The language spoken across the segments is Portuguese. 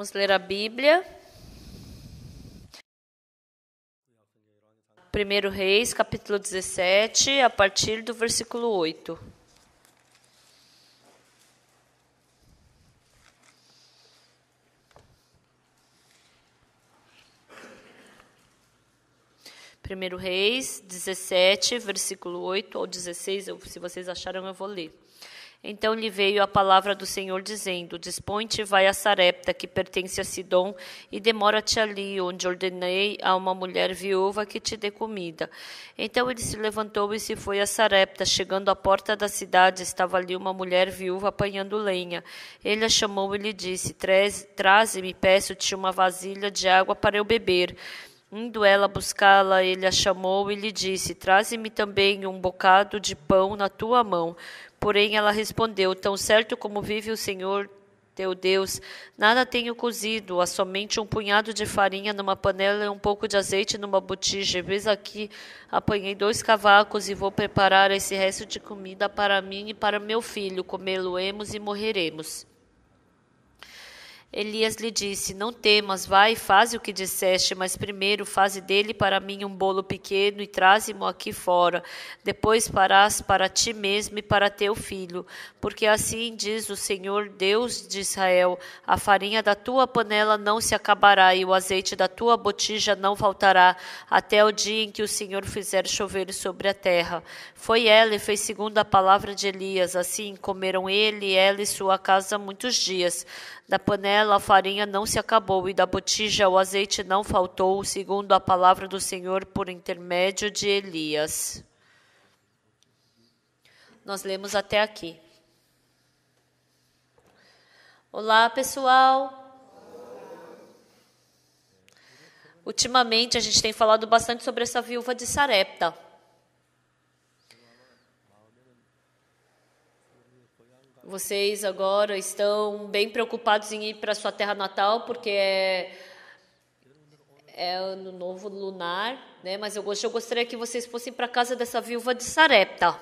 Vamos ler a Bíblia. 1 Reis, capítulo 17, a partir do versículo 8. Primeiro Reis 17, versículo 8 ao 16, se vocês acharam, eu vou ler. Então lhe veio a palavra do Senhor dizendo: Dispõe-te vai a Sarepta, que pertence a Sidom, e demora-te ali, onde ordenei a uma mulher viúva que te dê comida. Então ele se levantou e se foi a Sarepta. Chegando à porta da cidade, estava ali uma mulher viúva apanhando lenha. Ele a chamou e lhe disse: Traze-me, peço-te uma vasilha de água para eu beber. Indo ela buscá-la, ele a chamou e lhe disse: Traze-me também um bocado de pão na tua mão. Porém ela respondeu: Tão certo como vive o Senhor teu Deus, nada tenho cozido, há somente um punhado de farinha numa panela e um pouco de azeite numa botija. Vês aqui, apanhei dois cavacos e vou preparar esse resto de comida para mim e para meu filho. Comê-lo-emos e morreremos. Elias lhe disse: Não temas, vai, faze o que disseste, mas primeiro faze dele para mim um bolo pequeno e traze-mo aqui fora. Depois farás para ti mesmo e para teu filho. Porque assim diz o Senhor Deus de Israel: A farinha da tua panela não se acabará e o azeite da tua botija não faltará, até o dia em que o Senhor fizer chover sobre a terra. Foi ela e fez segundo a palavra de Elias. Assim comeram ele, ela e sua casa muitos dias. Da panela a farinha não se acabou e da botija o azeite não faltou, segundo a palavra do Senhor por intermédio de Elias. Nós lemos até aqui. Olá, pessoal. Ultimamente a gente tem falado bastante sobre essa viúva de Sarepta. Vocês agora estão bem preocupados em ir para sua terra natal, porque é, é ano novo lunar, né? Mas eu, eu gostaria que vocês fossem para a casa dessa viúva de Sarepta.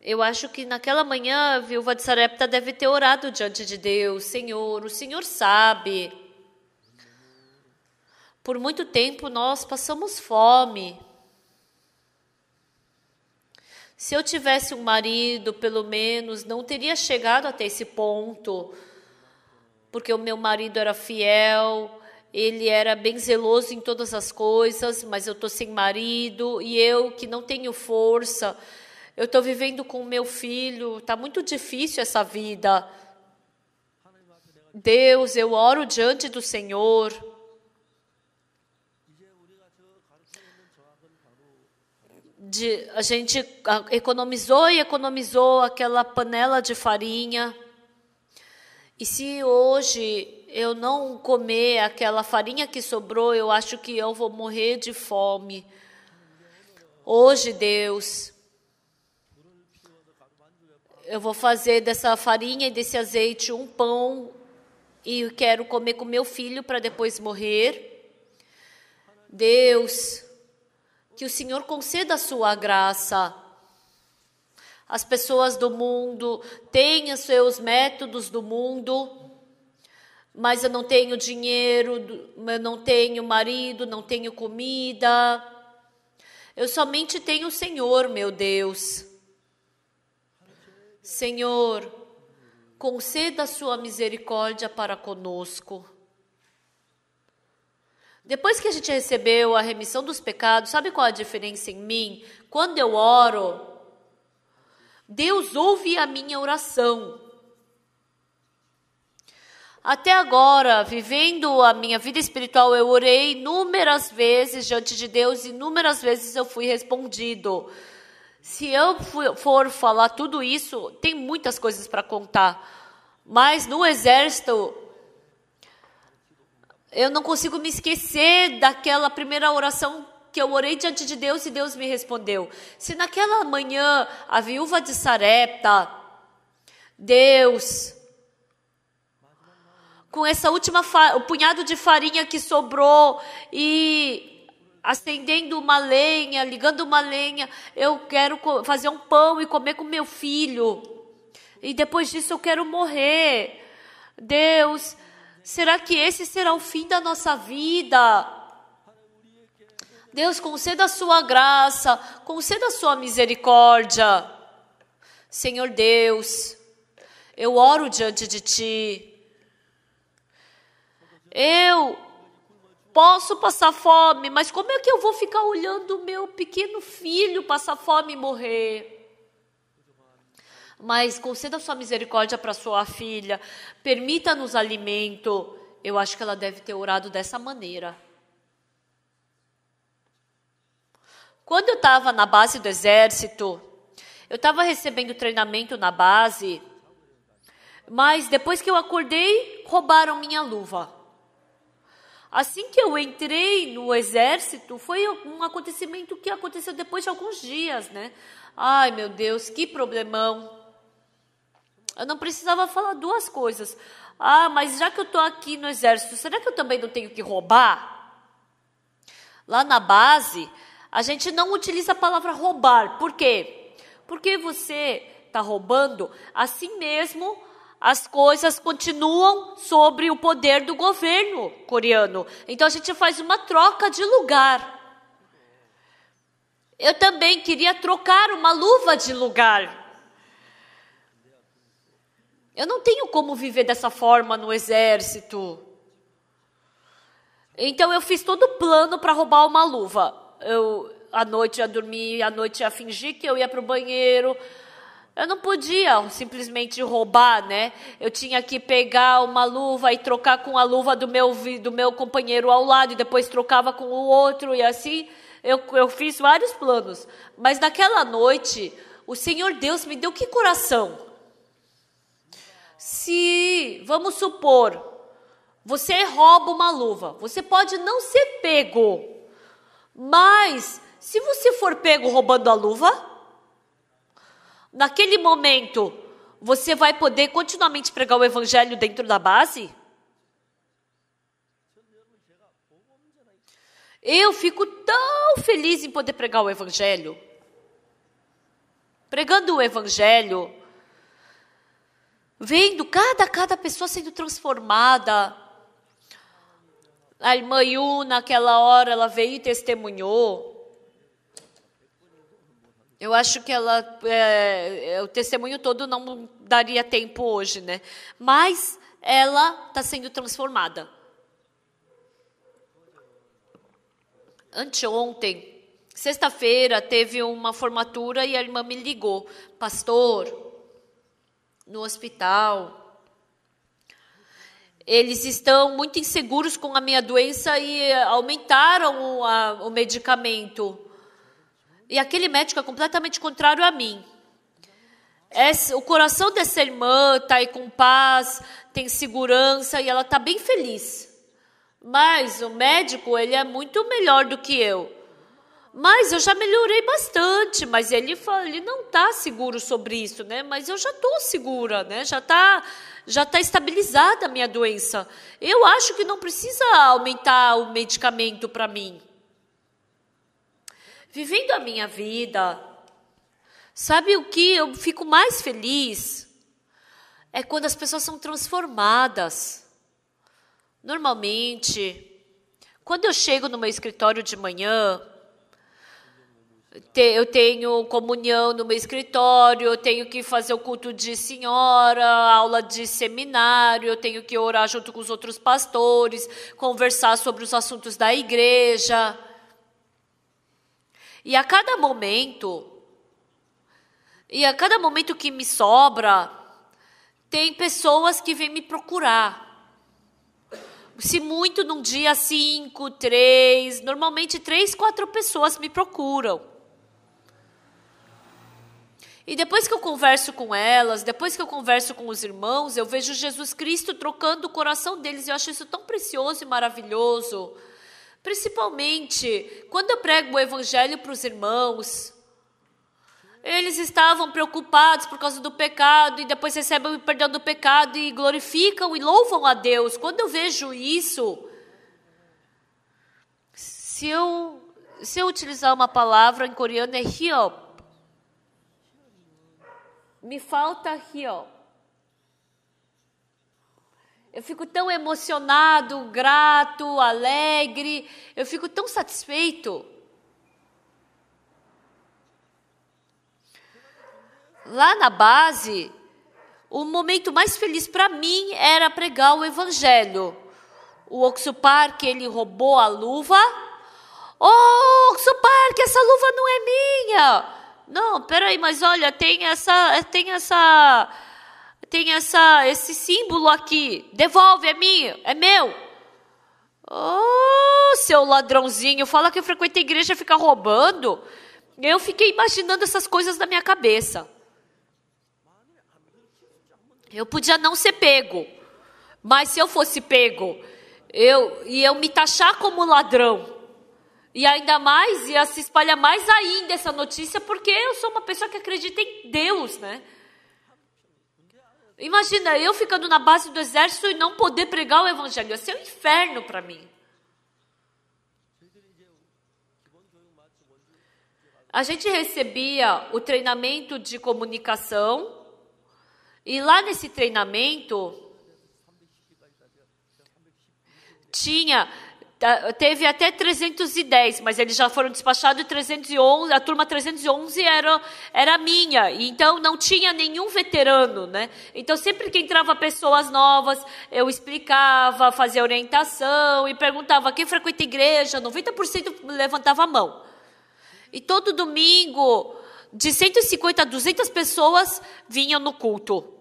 Eu acho que naquela manhã a viúva de Sarepta deve ter orado diante de Deus, Senhor, o Senhor sabe. Por muito tempo nós passamos fome. Se eu tivesse um marido, pelo menos, não teria chegado até esse ponto, porque o meu marido era fiel, ele era bem zeloso em todas as coisas, mas eu estou sem marido e eu que não tenho força, eu estou vivendo com meu filho, está muito difícil essa vida. Deus, eu oro diante do Senhor. De, a gente economizou e economizou aquela panela de farinha. E se hoje eu não comer aquela farinha que sobrou, eu acho que eu vou morrer de fome. Hoje, Deus, eu vou fazer dessa farinha e desse azeite um pão e quero comer com meu filho para depois morrer. Deus, que o Senhor conceda a sua graça. As pessoas do mundo têm os seus métodos do mundo, mas eu não tenho dinheiro, eu não tenho marido, não tenho comida. Eu somente tenho o Senhor, meu Deus. Senhor, conceda a sua misericórdia para conosco. Depois que a gente recebeu a remissão dos pecados, sabe qual a diferença em mim? Quando eu oro, Deus ouve a minha oração. Até agora, vivendo a minha vida espiritual, eu orei inúmeras vezes diante de Deus, inúmeras vezes eu fui respondido. Se eu for falar tudo isso, tem muitas coisas para contar. Mas no exército, eu não consigo me esquecer daquela primeira oração que eu orei diante de Deus e Deus me respondeu. Se naquela manhã a viúva de Sarepta, Deus, com essa última o punhado de farinha que sobrou e acendendo uma lenha, ligando uma lenha, eu quero fazer um pão e comer com meu filho. e depois disso eu quero morrer. Deus, será que esse será o fim da nossa vida? Deus, conceda a sua graça, conceda a sua misericórdia. Senhor Deus, eu oro diante de ti. Eu posso passar fome, mas como é que eu vou ficar olhando o meu pequeno filho passar fome e morrer? Mas conceda sua misericórdia para sua filha, permita-nos alimento. Eu acho que ela deve ter orado dessa maneira. Quando eu estava na base do exército, eu estava recebendo treinamento na base, mas depois que eu acordei, roubaram minha luva. Assim que eu entrei no exército, foi um acontecimento que aconteceu depois de alguns dias, né? Ai, meu Deus, que problemão. Eu não precisava falar duas coisas. Ah, mas já que eu estou aqui no exército, será que eu também não tenho que roubar? Lá na base, a gente não utiliza a palavra roubar. Por quê? Porque você está roubando, assim mesmo as coisas continuam sobre o poder do governo coreano. Então a gente faz uma troca de lugar. Eu também queria trocar uma luva de lugar. Eu não tenho como viver dessa forma no exército. Então eu fiz todo o plano para roubar uma luva. Eu à noite ia dormir, à noite ia fingir que eu ia para o banheiro, eu não podia simplesmente roubar, né? Eu tinha que pegar uma luva e trocar com a luva do meu, do meu companheiro ao lado e depois trocava com o outro e assim eu, eu fiz vários planos. Mas naquela noite, o Senhor Deus me deu que coração? Se, vamos supor, você rouba uma luva, você pode não ser pego, mas se você for pego roubando a luva, naquele momento, você vai poder continuamente pregar o evangelho dentro da base? Eu fico tão feliz em poder pregar o evangelho. Pregando o evangelho, vendo cada cada pessoa sendo transformada. A irmã Yu, naquela hora, ela veio e testemunhou. Eu acho que ela, é, é, o testemunho todo não daria tempo hoje, né? Mas ela está sendo transformada. Anteontem, sexta-feira, teve uma formatura e a irmã me ligou, pastor, no hospital. Eles estão muito inseguros com a minha doença e aumentaram o, a, o medicamento. E aquele médico é completamente contrário a mim. Esse, o coração dessa irmã está aí com paz, tem segurança e ela está bem feliz. Mas o médico, ele é muito melhor do que eu. Mas eu já melhorei bastante, mas ele fala, ele não está seguro sobre isso, né? Mas eu já estou segura, né? Já está já tá estabilizada a minha doença. Eu acho que não precisa aumentar o medicamento para mim vivendo a minha vida. Sabe o que eu fico mais feliz? É quando as pessoas são transformadas. Normalmente, quando eu chego no meu escritório de manhã, eu tenho comunhão no meu escritório, eu tenho que fazer o culto de senhora, aula de seminário, eu tenho que orar junto com os outros pastores, conversar sobre os assuntos da igreja. E a cada momento, e a cada momento que me sobra, tem pessoas que vêm me procurar. Se muito num dia cinco, três, normalmente três, quatro pessoas me procuram. E depois que eu converso com elas, depois que eu converso com os irmãos, eu vejo Jesus Cristo trocando o coração deles. Eu acho isso tão precioso e maravilhoso. Principalmente quando eu prego o evangelho para os irmãos, eles estavam preocupados por causa do pecado e depois recebem o perdão do pecado e glorificam e louvam a Deus. Quando eu vejo isso, se eu, se eu utilizar uma palavra em coreano é hyop. Me falta aqui, ó. Eu fico tão emocionado, grato, alegre, eu fico tão satisfeito. Lá na base, o momento mais feliz para mim era pregar o evangelho. O Oxupar, que ele roubou a luva. Oh, Oxupar, que essa luva não é minha. Não, peraí, mas olha, tem essa, tem essa, tem essa, esse símbolo aqui. Devolve, é minha, é meu. Oh, seu ladrãozinho, fala que frequenta a igreja e fica roubando. Eu fiquei imaginando essas coisas na minha cabeça. Eu podia não ser pego, mas se eu fosse pego, eu ia eu me taxar como ladrão. E ainda mais, ia se espalhar mais ainda essa notícia, porque eu sou uma pessoa que acredita em Deus, né? Imagina, eu ficando na base do exército e não poder pregar o evangelho. Ia ser um inferno para mim. A gente recebia o treinamento de comunicação, e lá nesse treinamento tinha teve até 310, mas eles já foram despachados e 311, a turma 311 era, era minha, então não tinha nenhum veterano, né? Então sempre que entrava pessoas novas, eu explicava, fazia orientação e perguntava quem frequenta igreja, 90% levantava a mão. E todo domingo, de 150 a 200 pessoas vinham no culto.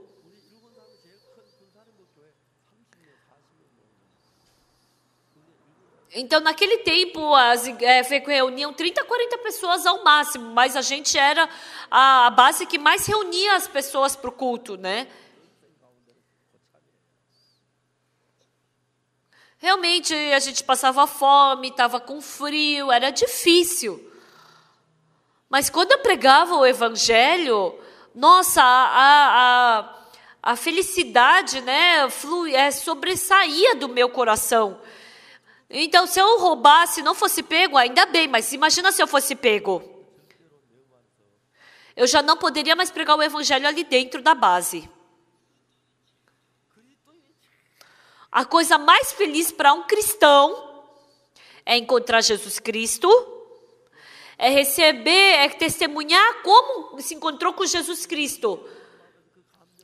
Então, naquele tempo, as, é, reuniam 30, 40 pessoas ao máximo, mas a gente era a, a base que mais reunia as pessoas para o culto, né? Realmente, a gente passava fome, estava com frio, era difícil. Mas quando eu pregava o evangelho, nossa, a, a, a felicidade né, flui, é, sobressaía do meu coração. Então, se eu roubasse, não fosse pego, ainda bem, mas imagina se eu fosse pego. Eu já não poderia mais pregar o evangelho ali dentro da base. A coisa mais feliz para um cristão é encontrar Jesus Cristo, é receber, é testemunhar como se encontrou com Jesus Cristo.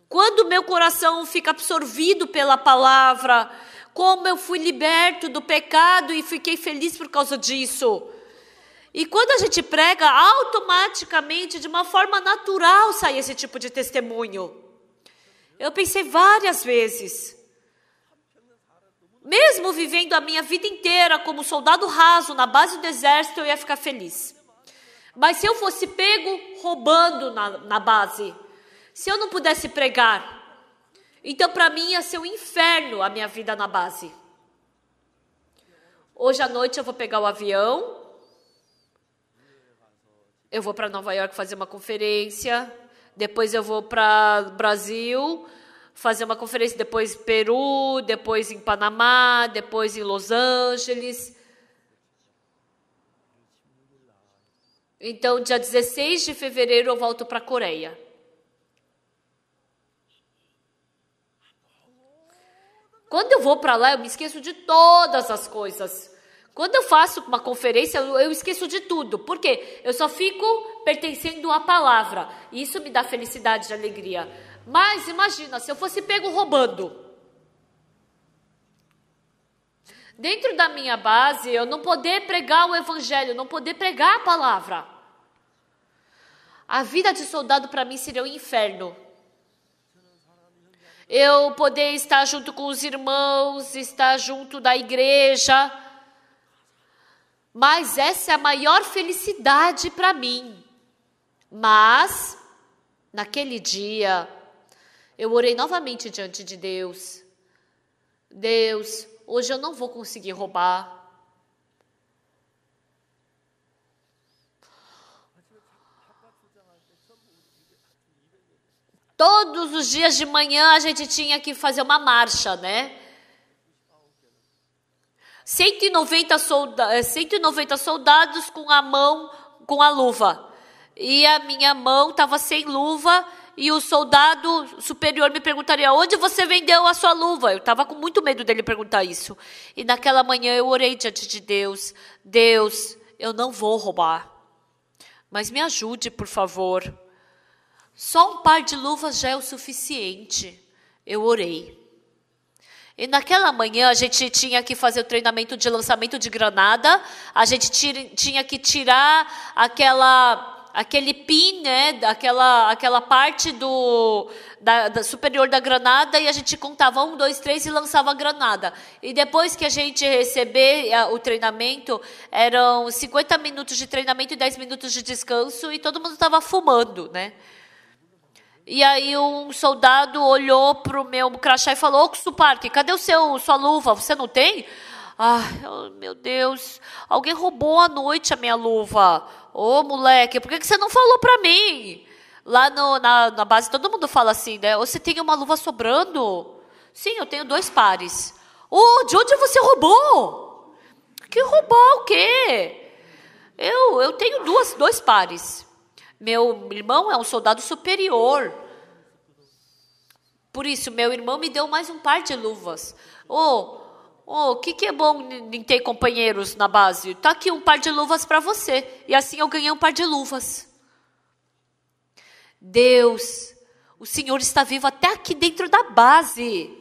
Quando meu coração fica absorvido pela palavra, como eu fui liberto do pecado e fiquei feliz por causa disso. E quando a gente prega, automaticamente, de uma forma natural, sai esse tipo de testemunho. Eu pensei várias vezes. Mesmo vivendo a minha vida inteira como soldado raso na base do exército, eu ia ficar feliz. Mas se eu fosse pego roubando na, na base, se eu não pudesse pregar, então, para mim, ia ser um inferno a minha vida na base. Hoje à noite eu vou pegar o avião. Eu vou para Nova York fazer uma conferência. Depois eu vou para Brasil fazer uma conferência. Depois Peru, depois em Panamá, depois em Los Angeles. Então, dia 16 de fevereiro eu volto para a Coreia. Quando eu vou para lá, eu me esqueço de todas as coisas. Quando eu faço uma conferência, eu esqueço de tudo. Por quê? Eu só fico pertencendo à palavra. E isso me dá felicidade e alegria. Mas imagina, se eu fosse pego roubando. Dentro da minha base, eu não poder pregar o evangelho, não poder pregar a palavra. A vida de soldado para mim seria um inferno eu poder estar junto com os irmãos, estar junto da igreja. Mas essa é a maior felicidade para mim. Mas, naquele dia, eu orei novamente diante de Deus. Deus, hoje eu não vou conseguir roubar. Todos os dias de manhã a gente tinha que fazer uma marcha, né? 190, solda 190 soldados com a mão, com a luva. E a minha mão estava sem luva e o soldado superior me perguntaria: onde você vendeu a sua luva? Eu estava com muito medo dele perguntar isso. E naquela manhã eu orei diante de Deus: Deus, eu não vou roubar, mas me ajude, por favor. Só um par de luvas já é o suficiente. Eu orei. E naquela manhã a gente tinha que fazer o treinamento de lançamento de granada, a gente tinha que tirar aquela aquele pin, né, aquela, aquela parte do da, da, superior da granada e a gente contava um, dois, três e lançava a granada. E depois que a gente receber a, o treinamento, eram 50 minutos de treinamento e 10 minutos de descanso e todo mundo estava fumando, né? E aí um soldado olhou para o meu crachá e falou, ô Suparque, cadê o seu, sua luva? Você não tem? Ai, oh, meu Deus, alguém roubou à noite a minha luva. Ô, moleque, por que, você não falou para mim? Lá no, na, na base todo mundo fala assim, né? Você tem uma luva sobrando? Sim, eu tenho dois pares. Ô, oh, de onde você roubou? Que roubar o quê? Eu, eu tenho duas, dois pares. Meu irmão é um soldado superior. Por isso, meu irmão me deu mais um par de luvas. Oh, oh, que, que é bom em ter companheiros na base? Tá aqui um par de luvas para você. E assim eu ganhei um par de luvas. Deus, o Senhor está vivo até aqui dentro da base.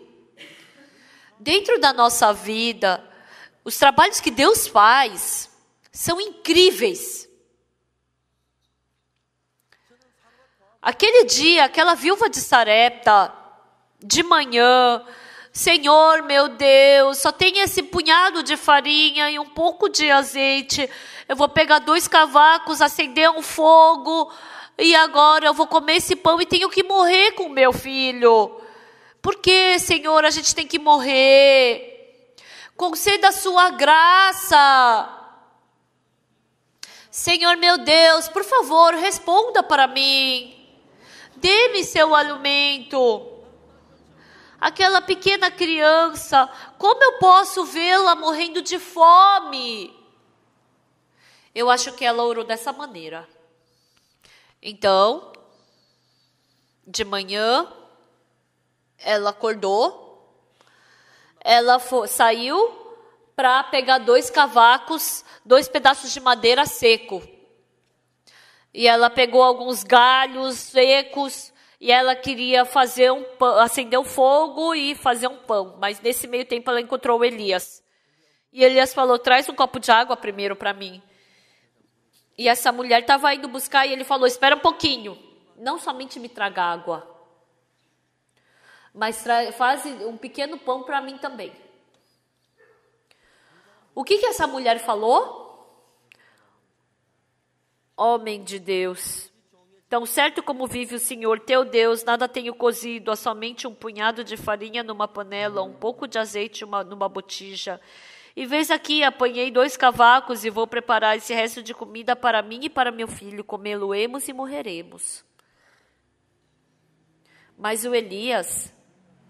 Dentro da nossa vida, os trabalhos que Deus faz são incríveis. Aquele dia, aquela viúva de Sarepta, de manhã, Senhor meu Deus, só tem esse punhado de farinha e um pouco de azeite. Eu vou pegar dois cavacos, acender um fogo, e agora eu vou comer esse pão e tenho que morrer com meu filho. Por que, Senhor, a gente tem que morrer? Conceda a sua graça. Senhor meu Deus, por favor, responda para mim. Dê-me seu alimento. Aquela pequena criança, como eu posso vê-la morrendo de fome? Eu acho que ela orou dessa maneira. Então, de manhã, ela acordou, ela foi, saiu para pegar dois cavacos, dois pedaços de madeira seco e ela pegou alguns galhos secos e ela queria fazer um pão, acender o um fogo e fazer um pão. Mas nesse meio tempo ela encontrou Elias. E Elias falou: traz um copo de água primeiro para mim. E essa mulher estava indo buscar e ele falou: espera um pouquinho. Não somente me traga água, mas faz um pequeno pão para mim também. O que, que essa mulher falou? Homem de Deus. Tão certo como vive o Senhor teu Deus, nada tenho cozido, há somente um punhado de farinha numa panela, um pouco de azeite uma, numa botija. E vês aqui, apanhei dois cavacos e vou preparar esse resto de comida para mim e para meu filho, comê-lo-emos e morreremos. Mas o Elias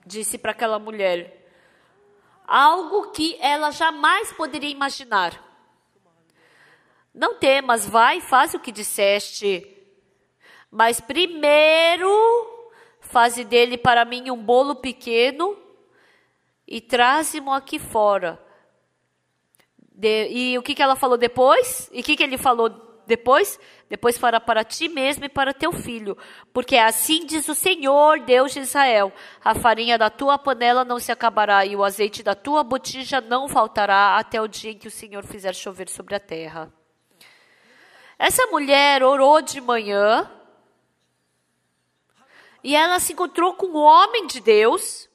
disse para aquela mulher algo que ela jamais poderia imaginar. Não temas, vai, faz o que disseste. Mas primeiro, faze dele para mim um bolo pequeno e traze-mo aqui fora. De, e o que, que ela falou depois? E o que, que ele falou depois? Depois fará para ti mesmo e para teu filho. Porque assim diz o Senhor, Deus de Israel: a farinha da tua panela não se acabará e o azeite da tua botija não faltará até o dia em que o Senhor fizer chover sobre a terra. Essa mulher orou de manhã e ela se encontrou com um homem de Deus.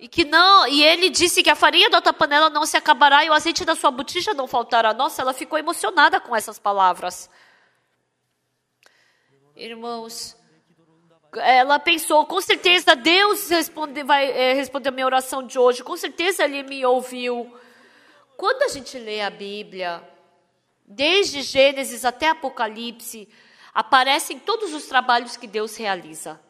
E que não, e ele disse que a farinha da outra panela não se acabará e o azeite da sua botija não faltará. Nossa, ela ficou emocionada com essas palavras. Irmãos, ela pensou, com certeza Deus responde, vai é, responder a minha oração de hoje, com certeza Ele me ouviu. Quando a gente lê a Bíblia, desde Gênesis até Apocalipse, aparecem todos os trabalhos que Deus realiza.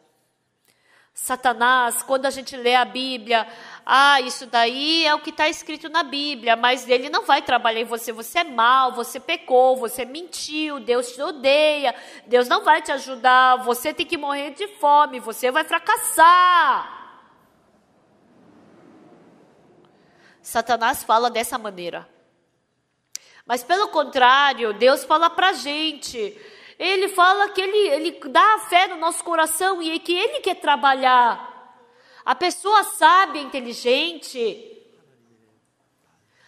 Satanás, quando a gente lê a Bíblia, ah, isso daí é o que está escrito na Bíblia, mas ele não vai trabalhar em você. Você é mal, você pecou, você mentiu, Deus te odeia, Deus não vai te ajudar, você tem que morrer de fome, você vai fracassar. Satanás fala dessa maneira. Mas pelo contrário, Deus fala para a gente ele fala que ele, ele dá a fé no nosso coração e que ele quer trabalhar. A pessoa sábia, inteligente,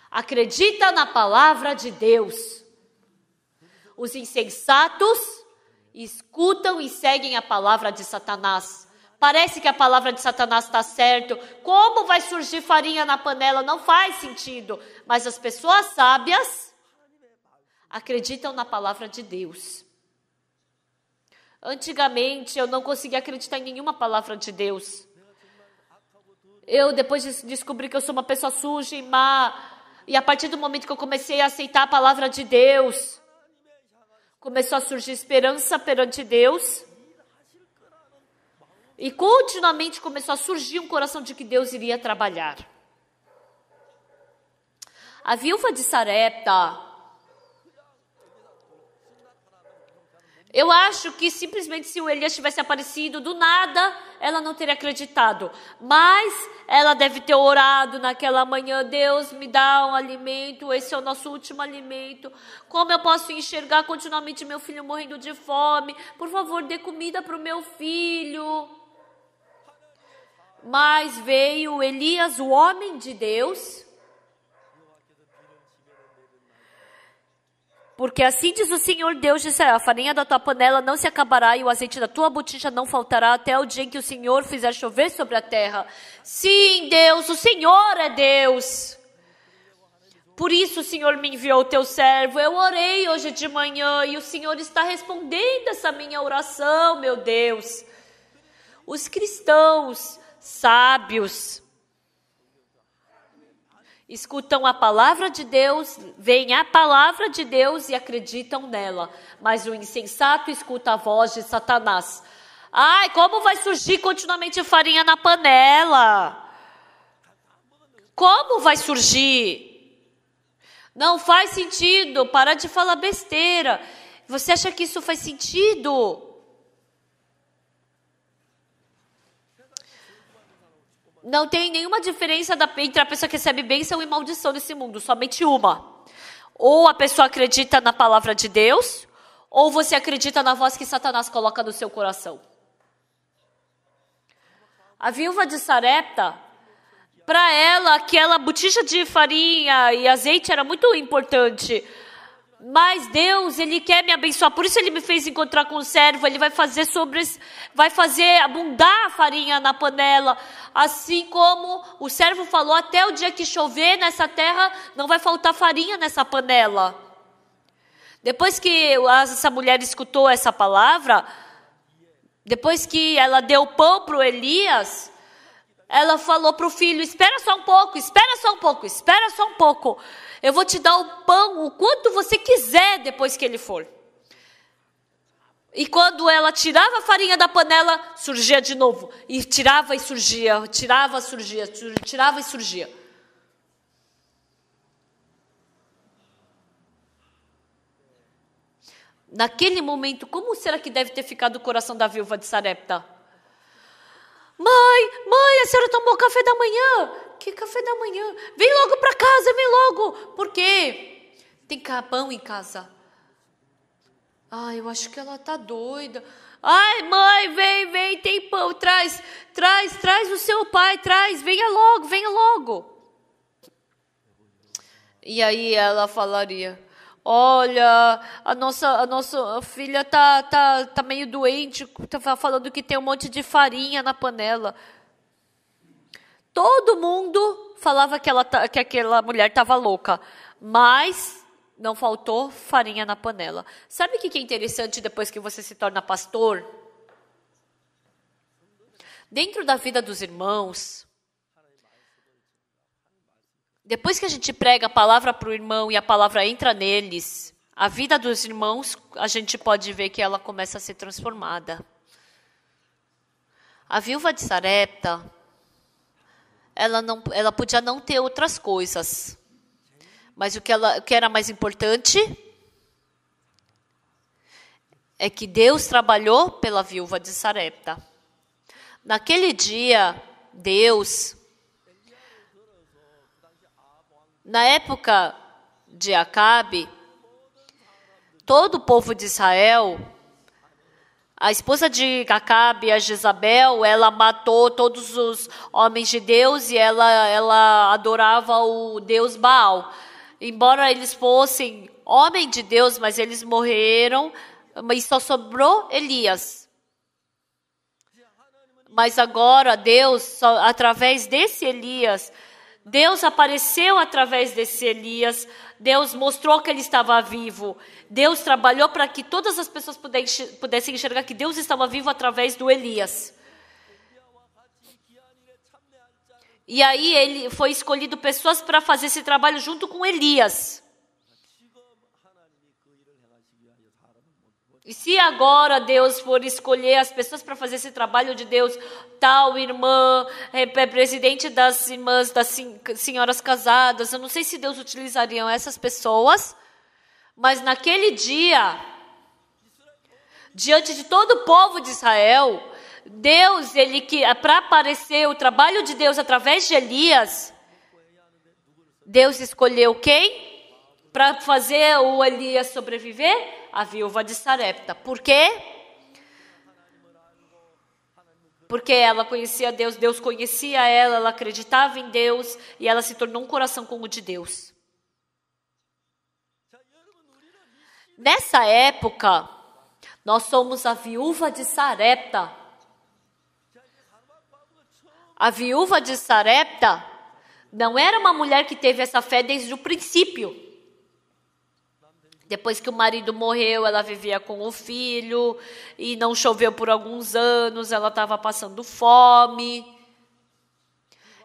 acredita na palavra de Deus. Os insensatos escutam e seguem a palavra de Satanás. Parece que a palavra de Satanás está certo. Como vai surgir farinha na panela? Não faz sentido. Mas as pessoas sábias acreditam na palavra de Deus. Antigamente eu não conseguia acreditar em nenhuma palavra de Deus. Eu depois descobri que eu sou uma pessoa suja e má. E a partir do momento que eu comecei a aceitar a palavra de Deus, começou a surgir esperança perante Deus. E continuamente começou a surgir um coração de que Deus iria trabalhar. A viúva de Sarepta, Eu acho que simplesmente se o Elias tivesse aparecido do nada, ela não teria acreditado. Mas ela deve ter orado naquela manhã: Deus, me dá um alimento, esse é o nosso último alimento. Como eu posso enxergar continuamente meu filho morrendo de fome? Por favor, dê comida para o meu filho. Mas veio Elias, o homem de Deus, Porque assim diz o Senhor Deus de Israel: a farinha da tua panela não se acabará e o azeite da tua botija não faltará até o dia em que o Senhor fizer chover sobre a terra. Sim, Deus, o Senhor é Deus. Por isso o Senhor me enviou o teu servo. Eu orei hoje de manhã e o Senhor está respondendo essa minha oração, meu Deus. Os cristãos sábios, escutam a palavra de Deus, veem a palavra de Deus e acreditam nela. Mas o insensato escuta a voz de Satanás. Ai, como vai surgir continuamente farinha na panela? Como vai surgir? Não faz sentido, para de falar besteira. Você acha que isso faz sentido? Não tem nenhuma diferença da, entre a pessoa que recebe bênção e maldição nesse mundo, somente uma. Ou a pessoa acredita na palavra de Deus, ou você acredita na voz que Satanás coloca no seu coração. A viúva de Sarepta, para ela, aquela botija de farinha e azeite era muito importante. Mas Deus, Ele quer me abençoar. Por isso Ele me fez encontrar com o servo. Ele vai fazer sobre, vai fazer abundar a farinha na panela. Assim como o servo falou, até o dia que chover nessa terra, não vai faltar farinha nessa panela. Depois que essa mulher escutou essa palavra, depois que ela deu pão para o Elias, ela falou para o filho: Espera só um pouco, espera só um pouco, espera só um pouco. Eu vou te dar o pão o quanto você quiser depois que ele for. E quando ela tirava a farinha da panela, surgia de novo. E tirava e surgia, tirava, surgia, tirava e surgia. Naquele momento, como será que deve ter ficado o coração da viúva de Sarepta? Mãe, mãe, a senhora tomou café da manhã? Que café da manhã? Vem logo para casa, vem logo. Por quê? Tem pão em casa. Ai, eu acho que ela tá doida. Ai, mãe, vem, vem, tem pão, traz, traz, traz o seu pai, traz, venha logo, venha logo. E aí ela falaria: Olha, a nossa, a nossa filha tá, tá, tá meio doente, tá falando que tem um monte de farinha na panela. Todo mundo falava que, ela, que aquela mulher estava louca, mas não faltou farinha na panela. Sabe o que é interessante depois que você se torna pastor? Dentro da vida dos irmãos, depois que a gente prega a palavra para o irmão e a palavra entra neles, a vida dos irmãos, a gente pode ver que ela começa a ser transformada. A viúva de Sarepta, ela, não, ela podia não ter outras coisas. Mas o que, ela, o que era mais importante é que Deus trabalhou pela viúva de Sarepta. Naquele dia, Deus, na época de Acabe, todo o povo de Israel, a esposa de Acabe, a Jezabel, ela matou todos os homens de Deus e ela, ela adorava o Deus Baal. Embora eles fossem homem de Deus, mas eles morreram mas só sobrou Elias. Mas agora Deus, através desse Elias, Deus apareceu através desse Elias, Deus mostrou que ele estava vivo, Deus trabalhou para que todas as pessoas pudessem enxergar que Deus estava vivo através do Elias. E aí ele foi escolhido pessoas para fazer esse trabalho junto com Elias. E se agora Deus for escolher as pessoas para fazer esse trabalho de Deus, tal irmã, é, é presidente das irmãs, das senhoras casadas, eu não sei se Deus utilizaria essas pessoas, mas naquele dia, diante de todo o povo de Israel, Deus, ele que para aparecer o trabalho de Deus através de Elias, Deus escolheu quem? Para fazer o Elias sobreviver? A viúva de Sarepta. Por quê? Porque ela conhecia Deus, Deus conhecia ela, ela acreditava em Deus e ela se tornou um coração como o de Deus. Nessa época, nós somos a viúva de Sarepta. A viúva de Sarepta não era uma mulher que teve essa fé desde o princípio. Depois que o marido morreu, ela vivia com o filho e não choveu por alguns anos, ela estava passando fome.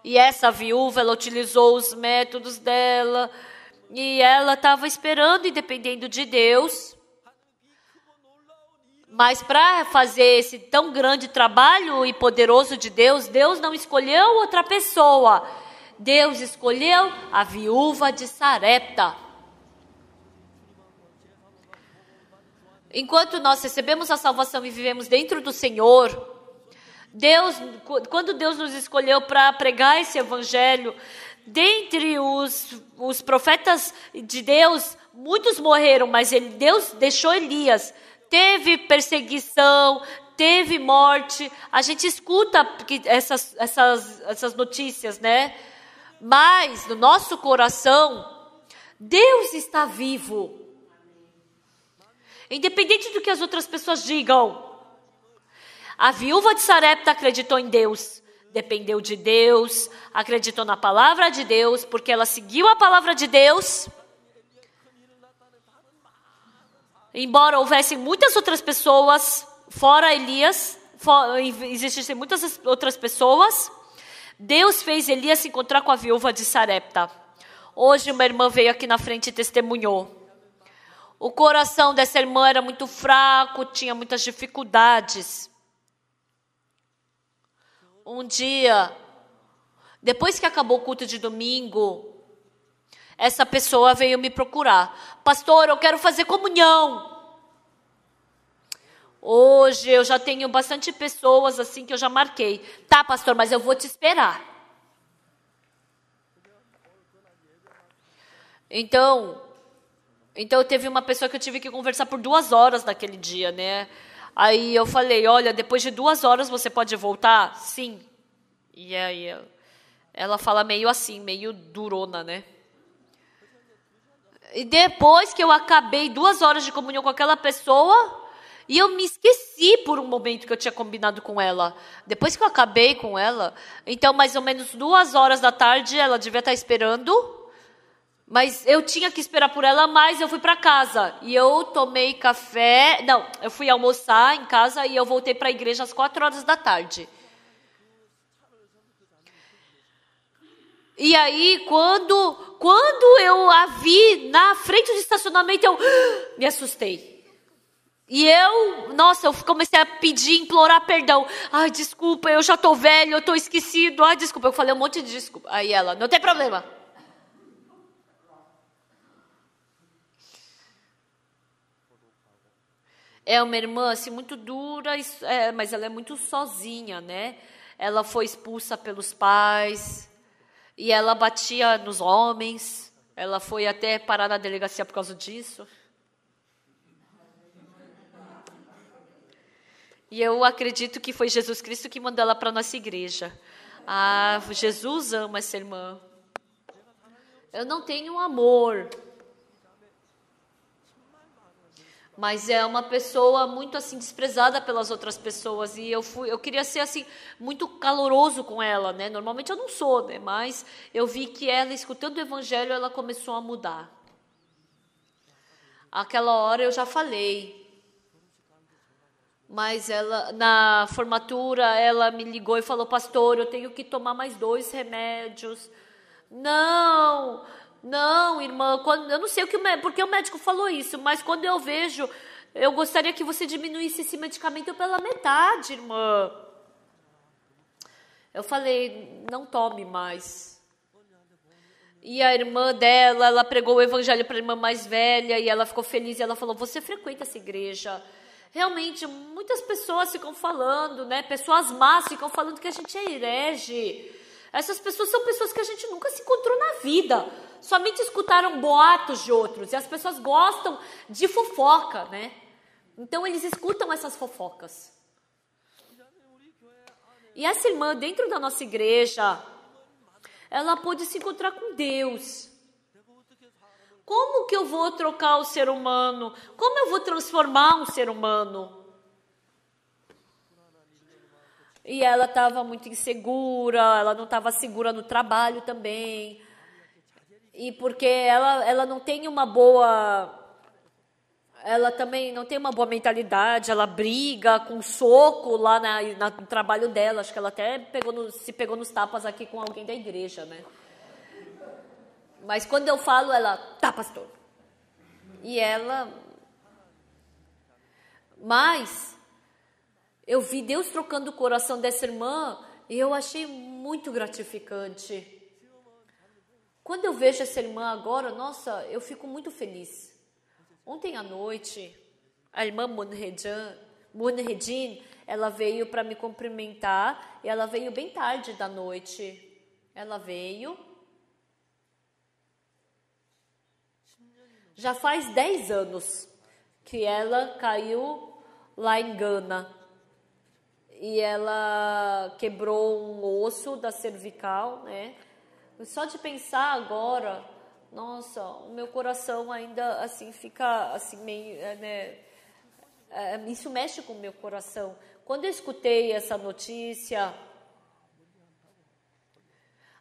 E essa viúva, ela utilizou os métodos dela e ela estava esperando e dependendo de Deus. Mas para fazer esse tão grande trabalho e poderoso de Deus, Deus não escolheu outra pessoa. Deus escolheu a viúva de Sarepta. Enquanto nós recebemos a salvação e vivemos dentro do Senhor, Deus, quando Deus nos escolheu para pregar esse evangelho, dentre os, os profetas de Deus, muitos morreram, mas ele, Deus deixou Elias. Teve perseguição, teve morte. A gente escuta essas, essas, essas notícias, né? Mas no nosso coração, Deus está vivo. Independente do que as outras pessoas digam. A viúva de Sarepta acreditou em Deus, dependeu de Deus, acreditou na palavra de Deus, porque ela seguiu a palavra de Deus. Embora houvessem muitas outras pessoas, fora Elias, for, existissem muitas outras pessoas, Deus fez Elias se encontrar com a viúva de Sarepta. Hoje uma irmã veio aqui na frente e testemunhou. O coração dessa irmã era muito fraco, tinha muitas dificuldades. Um dia, depois que acabou o culto de domingo, essa pessoa veio me procurar. Pastor, eu quero fazer comunhão. Hoje eu já tenho bastante pessoas assim que eu já marquei. Tá, pastor, mas eu vou te esperar. Então, então teve uma pessoa que eu tive que conversar por duas horas naquele dia, né? Aí eu falei, olha, depois de duas horas você pode voltar? Sim. E aí ela fala meio assim, meio durona, né? E depois que eu acabei duas horas de comunhão com aquela pessoa, e eu me esqueci por um momento que eu tinha combinado com ela. Depois que eu acabei com ela, então mais ou menos duas horas da tarde, ela devia estar esperando. Mas eu tinha que esperar por ela mais, eu fui para casa. E eu tomei café. Não, eu fui almoçar em casa e eu voltei para a igreja às quatro horas da tarde. E aí, quando, quando eu a vi na frente do estacionamento, eu me assustei. E eu, nossa, eu comecei a pedir, implorar perdão. Ai, desculpa, eu já tô velho, eu tô esquecido. Ai, desculpa, eu falei um monte de desculpa. Aí ela, não tem problema. É uma irmã assim muito dura, é, mas ela é muito sozinha, né? Ela foi expulsa pelos pais e ela batia nos homens. Ela foi até parar na delegacia por causa disso. E eu acredito que foi Jesus Cristo que mandou ela para nossa igreja. Ah, Jesus ama essa irmã. Eu não tenho amor mas é uma pessoa muito assim desprezada pelas outras pessoas. E eu fui eu queria ser assim muito caloroso com ela né? Normalmente eu não sou né? Mas eu vi que ela escutando o evangelho ela começou a mudar. Aquela hora eu já falei. Mas ela na formatura ela me ligou e falou pastor eu tenho que tomar mais dois remédios. Não não, irmã, quando, eu não sei o que o, porque o médico falou isso, mas quando eu vejo, eu gostaria que você diminuísse esse medicamento pela metade, irmã. Eu falei, não tome mais. E a irmã dela, ela pregou o evangelho para a irmã mais velha e ela ficou feliz e ela falou: "Você frequenta essa igreja?" Realmente, muitas pessoas ficam falando, né? Pessoas más ficam falando que a gente é herege. Essas pessoas são pessoas que a gente nunca se encontrou na vida somente escutaram boatos de outros. E as pessoas gostam de fofoca, né? Então eles escutam essas fofocas. E essa irmã, dentro da nossa igreja, ela pôde se encontrar com Deus. Como que eu vou trocar o ser humano? Como eu vou transformar um ser humano? E ela estava muito insegura, ela não estava segura no trabalho também e porque ela, ela não tem uma boa. Ela também não tem uma boa mentalidade, ela briga com soco lá na, na, no trabalho dela. Acho que ela até pegou no, se pegou nos tapas aqui com alguém da igreja, né? Mas quando eu falo, ela, tá, pastor. E ela. Mas eu vi Deus trocando o coração dessa irmã e eu achei muito gratificante. Quando eu vejo essa irmã agora, nossa, eu fico muito feliz. Ontem à noite, a irmã Munredin, ela veio para me cumprimentar e ela veio bem tarde da noite. Ela veio. Já faz 10 anos que ela caiu lá em Gana. E ela quebrou um osso da cervical, né? Só de pensar agora, nossa, o meu coração ainda assim fica assim meio, é, né? É, isso mexe com o meu coração. Quando eu escutei essa notícia,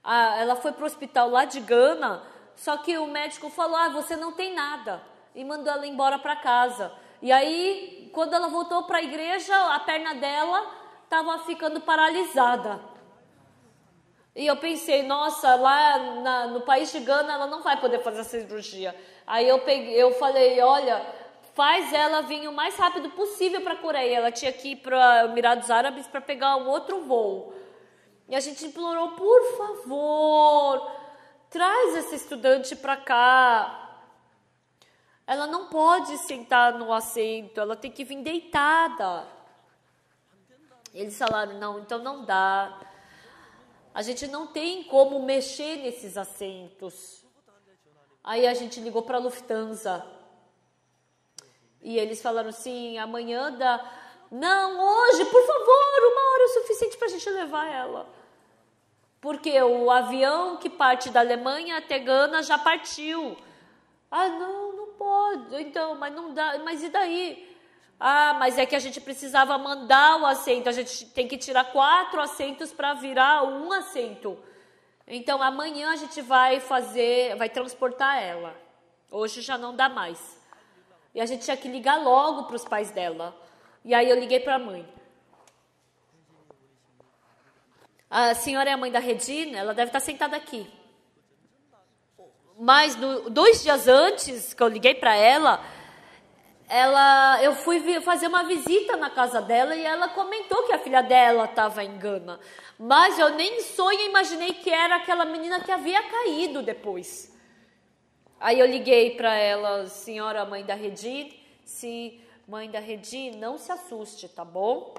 ela foi para o hospital lá de Gana, só que o médico falou: ah, você não tem nada, e mandou ela embora para casa. E aí, quando ela voltou para a igreja, a perna dela estava ficando paralisada. E eu pensei, nossa, lá na, no país de Gana ela não vai poder fazer a cirurgia. Aí eu peguei, eu falei, olha, faz ela vir o mais rápido possível para a Coreia. Ela tinha que ir para Emirados Árabes para pegar um outro voo. E a gente implorou, por favor, traz essa estudante para cá. Ela não pode sentar no assento, ela tem que vir deitada. Eles falaram, não, então não dá. A gente não tem como mexer nesses assentos. Aí a gente ligou para a Lufthansa. E eles falaram assim: amanhã dá. Não, hoje, por favor, uma hora é o suficiente para a gente levar ela. Porque o avião que parte da Alemanha até Gana já partiu. Ah, não, não pode. Então, mas não dá. Mas e daí? Ah, mas é que a gente precisava mandar o assento, a gente tem que tirar quatro assentos para virar um assento. Então amanhã a gente vai fazer, vai transportar ela. Hoje já não dá mais. E a gente tinha que ligar logo para os pais dela. E aí eu liguei para a mãe. A senhora é a mãe da Regina, ela deve estar sentada aqui. Mas no, dois dias antes que eu liguei para ela, ela, eu fui fazer uma visita na casa dela e ela comentou que a filha dela estava em Gana. Mas eu nem sonho imaginei que era aquela menina que havia caído depois. Aí eu liguei para ela, senhora mãe da Redi, se mãe da Redi, não se assuste, tá bom?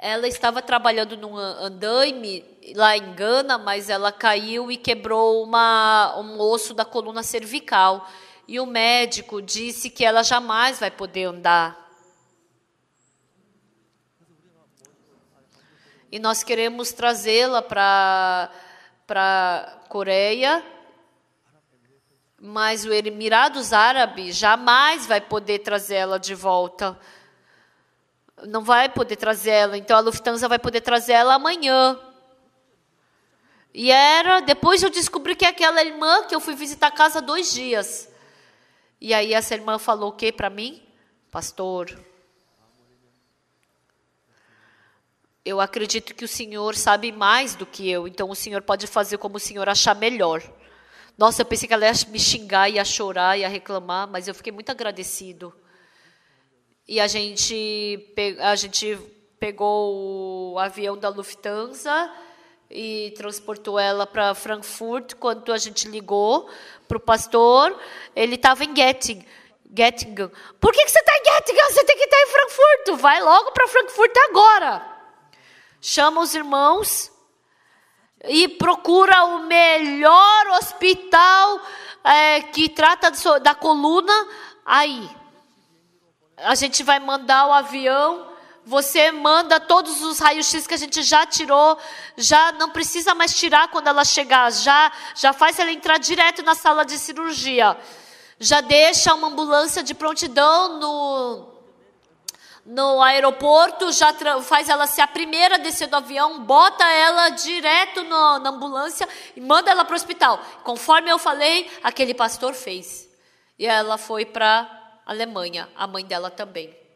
Ela estava trabalhando num andaime lá em Gana, mas ela caiu e quebrou uma, um osso da coluna cervical e o médico disse que ela jamais vai poder andar. E nós queremos trazê-la para a Coreia, mas o Emirados Árabes jamais vai poder trazê-la de volta. Não vai poder trazê-la, então a Lufthansa vai poder trazê-la amanhã. E era, depois eu descobri que aquela irmã que eu fui visitar a casa dois dias. E aí essa irmã falou o que para mim? Pastor, eu acredito que o Senhor sabe mais do que eu, então o Senhor pode fazer como o Senhor achar melhor. Nossa, eu pensei que ela ia me xingar, ia chorar, ia reclamar, mas eu fiquei muito agradecido. E a gente, a gente pegou o avião da Lufthansa e transportou ela para Frankfurt. Quando a gente ligou para o pastor, ele estava em Göttingen. Göttingen. Por que, que você está em Göttingen? Você tem que estar em Frankfurt. Vai logo para Frankfurt agora. Chama os irmãos e procura o melhor hospital é, que trata da coluna aí. A gente vai mandar o avião você manda todos os raios-x que a gente já tirou, já não precisa mais tirar quando ela chegar, já, já faz ela entrar direto na sala de cirurgia. Já deixa uma ambulância de prontidão no, no aeroporto, já faz ela ser a primeira a descer do avião, bota ela direto no, na ambulância e manda ela para o hospital. Conforme eu falei, aquele pastor fez. E ela foi para a Alemanha, a mãe dela também.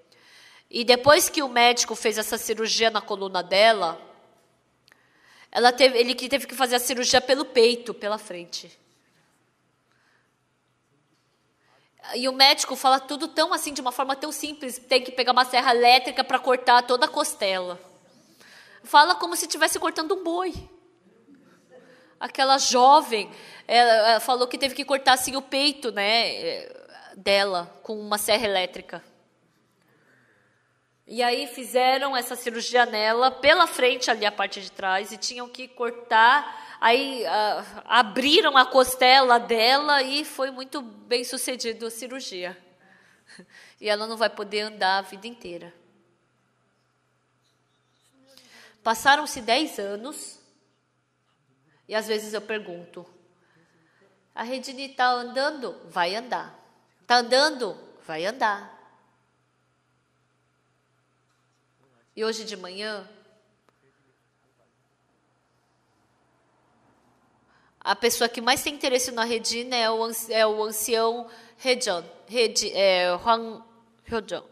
E depois que o médico fez essa cirurgia na coluna dela, ela teve, ele teve que fazer a cirurgia pelo peito, pela frente. E o médico fala tudo tão assim, de uma forma tão simples, tem que pegar uma serra elétrica para cortar toda a costela. Fala como se estivesse cortando um boi. Aquela jovem, ela, ela falou que teve que cortar assim o peito, né, dela com uma serra elétrica. E aí fizeram essa cirurgia nela, pela frente ali a parte de trás, e tinham que cortar. Aí uh, abriram a costela dela e foi muito bem sucedido a cirurgia. E ela não vai poder andar a vida inteira. Passaram-se dez anos, e às vezes eu pergunto: a Redine está andando? Vai andar. Está andando? Vai andar. E hoje de manhã, a pessoa que mais tem interesse na Redina é o, é o ancião Rejon, Redi, é, Huang Hyojon.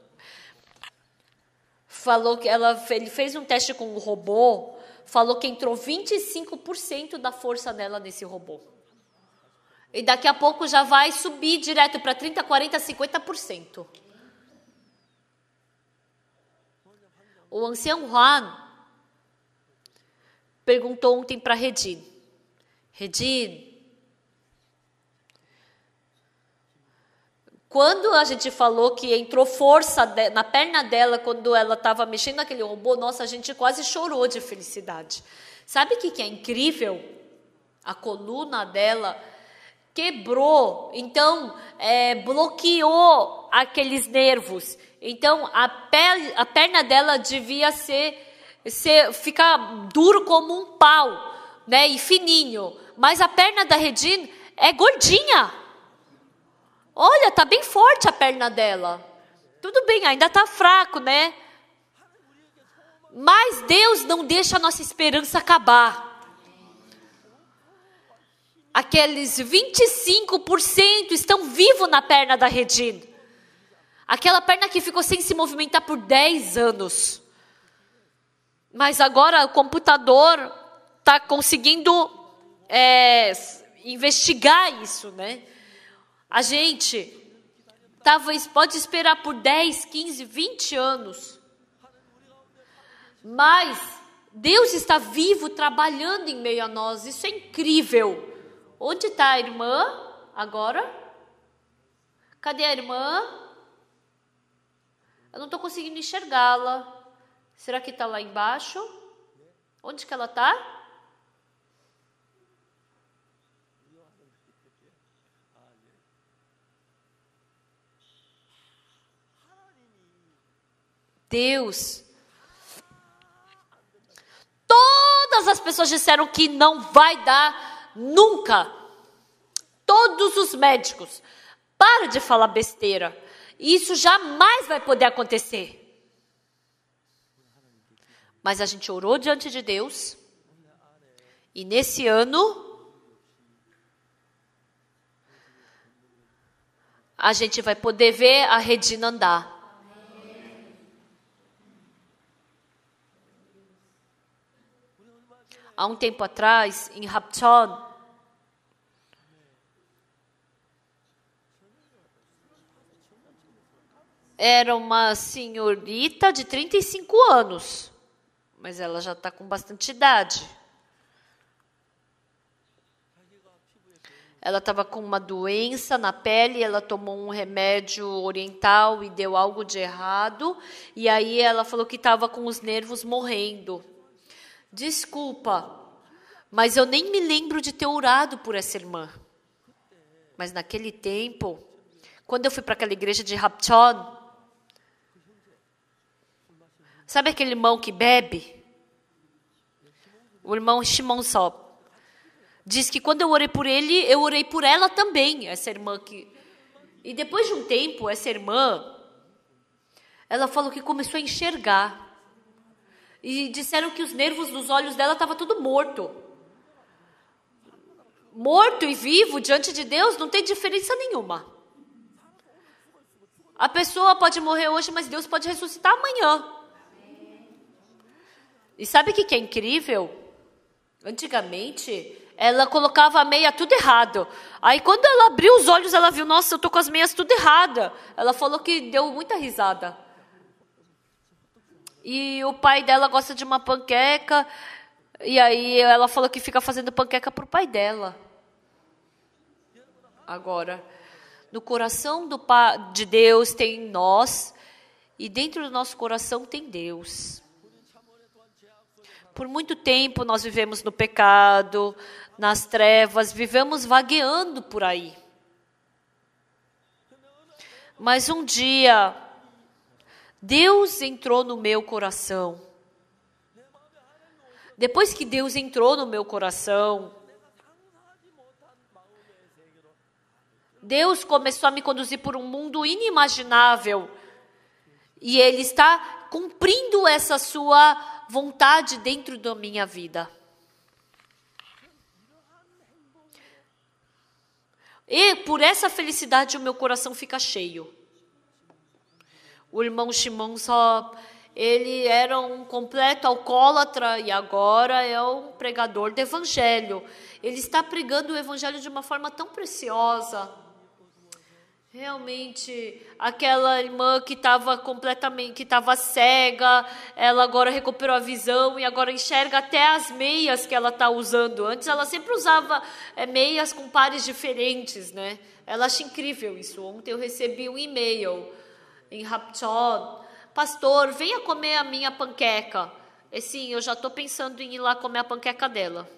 Falou que ela, ele fez um teste com o robô, falou que entrou 25% da força nela nesse robô. E daqui a pouco já vai subir direto para 30, 40, 50%. O ancião Juan perguntou ontem para Redin: Redin, quando a gente falou que entrou força na perna dela quando ela estava mexendo naquele robô, nossa, a gente quase chorou de felicidade. Sabe o que, que é incrível? A coluna dela quebrou, então é, bloqueou aqueles nervos. Então a, pele, a perna dela devia ser, ser ficar duro como um pau, né, e fininho. Mas a perna da Redine é gordinha. Olha, tá bem forte a perna dela. Tudo bem, ainda tá fraco, né? Mas Deus não deixa a nossa esperança acabar. Aqueles 25% estão vivos na perna da Redine. Aquela perna que ficou sem se movimentar por 10 anos. Mas agora o computador está conseguindo é, investigar isso, né? A gente Talvez pode esperar por 10, 15, 20 anos. Mas Deus está vivo, trabalhando em meio a nós. Isso é incrível. Onde está a irmã agora? Cadê a irmã? Eu não estou conseguindo enxergá-la. Será que está lá embaixo? Onde que ela está? Deus. Todas as pessoas disseram que não vai dar nunca. Todos os médicos. Para de falar besteira. Isso jamais vai poder acontecer. Mas a gente orou diante de Deus. E nesse ano, a gente vai poder ver a Redina andar. há um tempo atrás, em Rapchon, era uma senhorita de 35 anos, mas ela já está com bastante idade. Ela estava com uma doença na pele, ela tomou um remédio oriental e deu algo de errado, e aí ela falou que estava com os nervos morrendo. Desculpa, mas eu nem me lembro de ter orado por essa irmã. Mas naquele tempo, quando eu fui para aquela igreja de Rapchon, sabe aquele irmão que bebe? O irmão Shimon Sop. Diz que quando eu orei por ele, eu orei por ela também, essa irmã que. E depois de um tempo, essa irmã, ela falou que começou a enxergar. E disseram que os nervos dos olhos dela estavam tudo morto. Morto e vivo diante de Deus não tem diferença nenhuma. A pessoa pode morrer hoje, mas Deus pode ressuscitar amanhã. E sabe o que, que é incrível? Antigamente, ela colocava a meia tudo errado. Aí quando ela abriu os olhos, ela viu, nossa, eu tô com as meias tudo errada. Ela falou que deu muita risada. E o pai dela gosta de uma panqueca. E aí ela falou que fica fazendo panqueca para o pai dela. Agora, no coração do, de Deus tem nós. E dentro do nosso coração tem Deus. Por muito tempo nós vivemos no pecado, nas trevas, vivemos vagueando por aí. Mas um dia Deus entrou no meu coração. Depois que Deus entrou no meu coração, Deus começou a me conduzir por um mundo inimaginável. E Ele está cumprindo essa sua vontade dentro da minha vida. E por essa felicidade o meu coração fica cheio. O irmão Shimon só ele era um completo alcoólatra e agora é um pregador do evangelho. Ele está pregando o evangelho de uma forma tão preciosa. Realmente, aquela irmã que estava completamente, que estava cega, ela agora recuperou a visão e agora enxerga até as meias que ela está usando. Antes ela sempre usava é, meias com pares diferentes, né? Ela acha incrível isso. Ontem eu recebi um e-mail em Rapchon. Pastor, venha comer a minha panqueca. E sim, eu já estou pensando em ir lá comer a panqueca dela.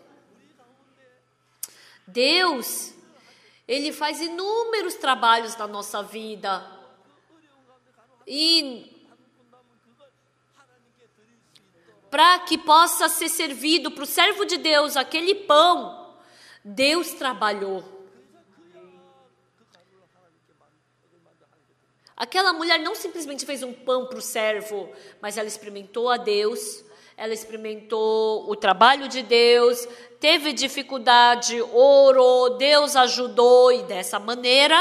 Deus, Ele faz inúmeros trabalhos na nossa vida. E para que possa ser servido para o servo de Deus aquele pão, Deus trabalhou. Aquela mulher não simplesmente fez um pão para o servo, mas ela experimentou a Deus, ela experimentou o trabalho de Deus, teve dificuldade, orou, Deus ajudou e dessa maneira.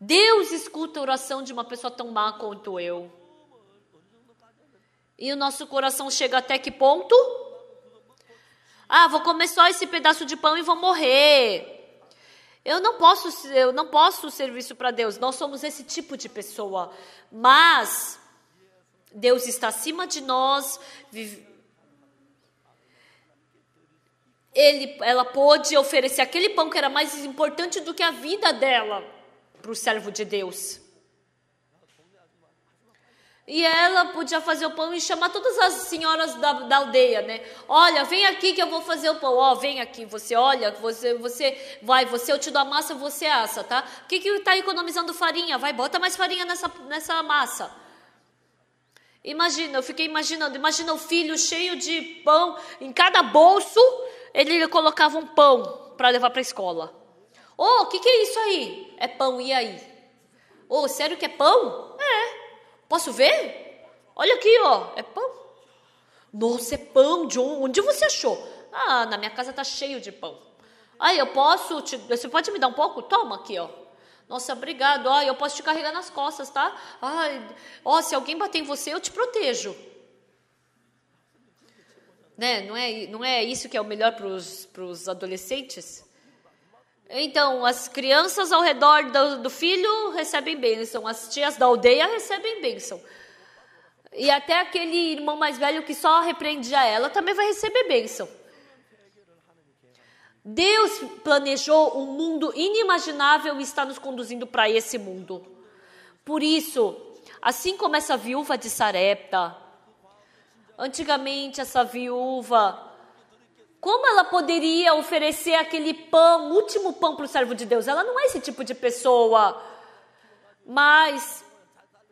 Deus escuta a oração de uma pessoa tão má quanto eu. E o nosso coração chega até que ponto? Ah, vou comer só esse pedaço de pão e vou morrer. Eu não posso, eu não posso servir isso para Deus. Nós somos esse tipo de pessoa. Mas Deus está acima de nós. Ele, ela pôde oferecer aquele pão que era mais importante do que a vida dela para o servo de Deus. E ela podia fazer o pão e chamar todas as senhoras da, da aldeia, né? Olha, vem aqui que eu vou fazer o pão. Ó, oh, vem aqui, você olha, você, você vai, você eu te dou a massa, você assa, tá? O que que tá economizando farinha? Vai, bota mais farinha nessa, nessa massa. Imagina, eu fiquei imaginando, imagina o filho cheio de pão, em cada bolso ele colocava um pão para levar para a escola. Ô, oh, o que que é isso aí? É pão, e aí? Ô, oh, sério que é pão? É. Posso ver? Olha aqui, ó, é pão. Nossa, é pão. De onde você achou? Ah, na minha casa tá cheio de pão. Aí, eu posso, te, você pode me dar um pouco? Toma aqui, ó. Nossa, obrigado. Ó, eu posso te carregar nas costas, tá? Ai, ó, se alguém bater em você, eu te protejo. Né? Não é, não é isso que é o melhor para os adolescentes? Então, as crianças ao redor do, do, filho recebem bênção, as tias da aldeia recebem bênção. E até aquele irmão mais velho que só repreendia ela também vai receber bênção. Deus planejou um mundo inimaginável e está nos conduzindo para esse mundo. Por isso, assim como essa viúva de Sarepta, antigamente essa viúva como ela poderia oferecer aquele pão, último pão para o servo de Deus? Ela não é esse tipo de pessoa. Mas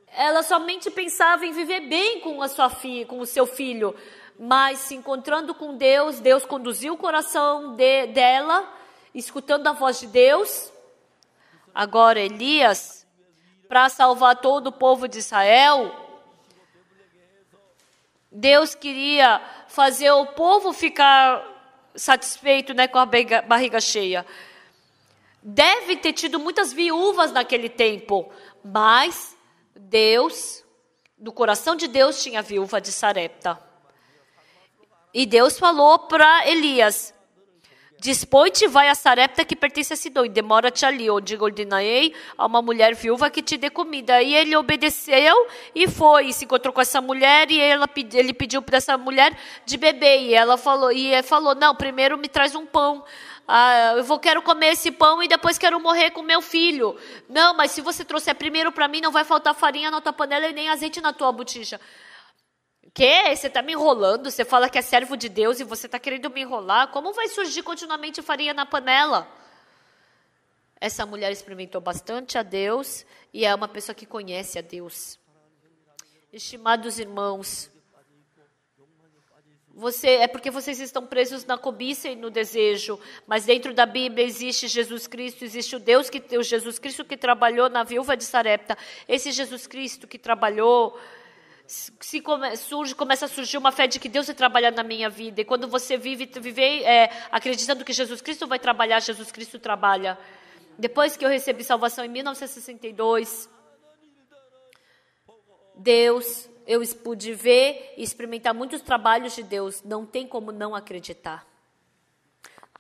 ela somente pensava em viver bem com a sua filha, com o seu filho. Mas se encontrando com Deus, Deus conduziu o coração de, dela, escutando a voz de Deus. Agora Elias, para salvar todo o povo de Israel, Deus queria fazer o povo ficar satisfeito né, com a barriga cheia. Deve ter tido muitas viúvas naquele tempo, mas Deus, no coração de Deus tinha a viúva de Sarepta. E Deus falou para Elias: Dispõe-te, vai a Sarepta que pertence a Sidom, e demora-te ali, onde ordenarei a uma mulher viúva que te dê comida. E ele obedeceu e foi, e se encontrou com essa mulher, e ela, ele pediu para essa mulher de beber. E ela falou, e falou: Não, primeiro me traz um pão. Ah, eu vou, quero comer esse pão e depois quero morrer com meu filho. Não, mas se você trouxer primeiro para mim, não vai faltar farinha na tua panela e nem azeite na tua botija. Que? Você está me enrolando? Você fala que é servo de Deus e você está querendo me enrolar? Como vai surgir continuamente farinha na panela? Essa mulher experimentou bastante a Deus e é uma pessoa que conhece a Deus. Estimados irmãos, você, é porque vocês estão presos na cobiça e no desejo, mas dentro da Bíblia existe Jesus Cristo, existe o Deus que o Jesus Cristo que trabalhou na viúva de Sarepta, esse Jesus Cristo que trabalhou se come, surge, começa a surgir uma fé de que Deus vai trabalhar na minha vida. E quando você vive, vive é, acreditando que Jesus Cristo vai trabalhar, Jesus Cristo trabalha. Depois que eu recebi salvação em 1962, Deus, eu pude ver e experimentar muitos trabalhos de Deus. Não tem como não acreditar.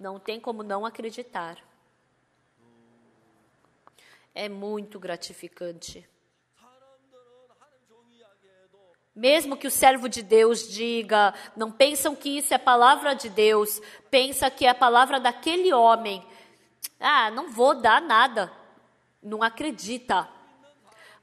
Não tem como não acreditar. É muito gratificante. Mesmo que o servo de Deus diga, não pensam que isso é palavra de Deus, pensa que é a palavra daquele homem. Ah, não vou dar nada. Não acredita.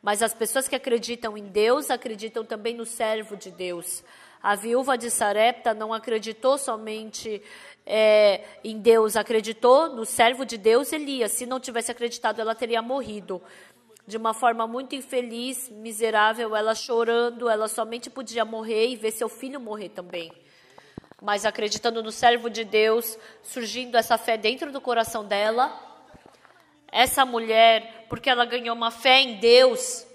Mas as pessoas que acreditam em Deus acreditam também no servo de Deus. A viúva de Sarepta não acreditou somente é, em Deus, acreditou no servo de Deus Elias. Se não tivesse acreditado, ela teria morrido de uma forma muito infeliz, miserável, ela chorando, ela somente podia morrer e ver seu filho morrer também. Mas acreditando no servo de Deus, surgindo essa fé dentro do coração dela, essa mulher, porque ela ganhou uma fé em Deus,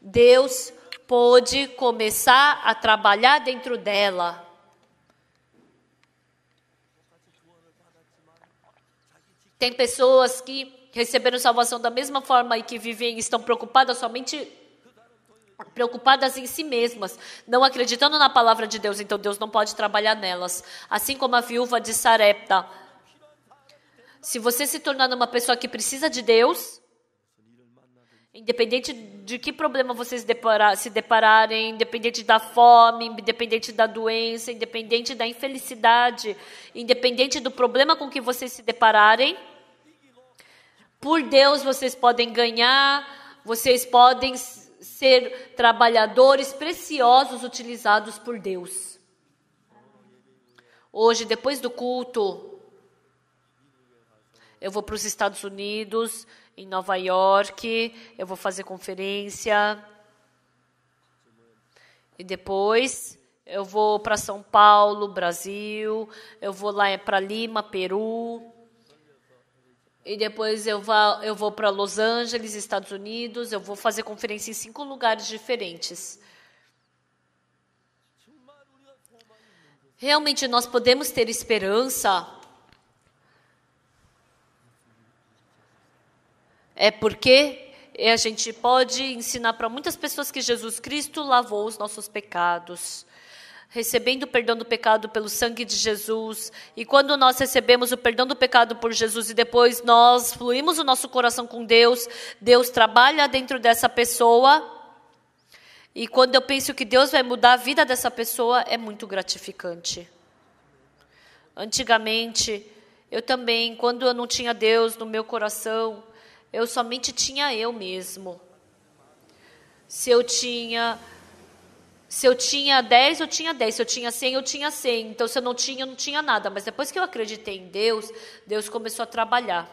Deus pôde começar a trabalhar dentro dela. Tem pessoas que receberam salvação da mesma forma e que vivem estão preocupadas somente preocupadas em si mesmas, não acreditando na palavra de Deus, então Deus não pode trabalhar nelas. Assim como a viúva de Sarepta Se você se tornar uma pessoa que precisa de Deus, independente de que problema vocês deparar, se depararem, independente da fome, independente da doença, independente da infelicidade, independente do problema com que vocês se depararem, por Deus vocês podem ganhar, vocês podem ser trabalhadores preciosos utilizados por Deus. Hoje, depois do culto, eu vou para os Estados Unidos, em Nova York, eu vou fazer conferência. E depois eu vou para São Paulo, Brasil, eu vou lá para Lima, Peru. E depois eu vou, eu vou para Los Angeles, Estados Unidos, eu vou fazer conferência em cinco lugares diferentes. Realmente nós podemos ter esperança É porque a gente pode ensinar para muitas pessoas que Jesus Cristo lavou os nossos pecados. Recebendo o perdão do pecado pelo sangue de Jesus. E quando nós recebemos o perdão do pecado por Jesus e depois nós fluímos o nosso coração com Deus, Deus trabalha dentro dessa pessoa. E quando eu penso que Deus vai mudar a vida dessa pessoa, é muito gratificante. Antigamente, eu também, quando eu não tinha Deus no meu coração, eu somente tinha eu mesmo. Se eu tinha se eu tinha 10, eu tinha 10. Se eu tinha 100, eu tinha 100. Então, se eu não tinha, eu não tinha nada. Mas depois que eu acreditei em Deus, Deus começou a trabalhar.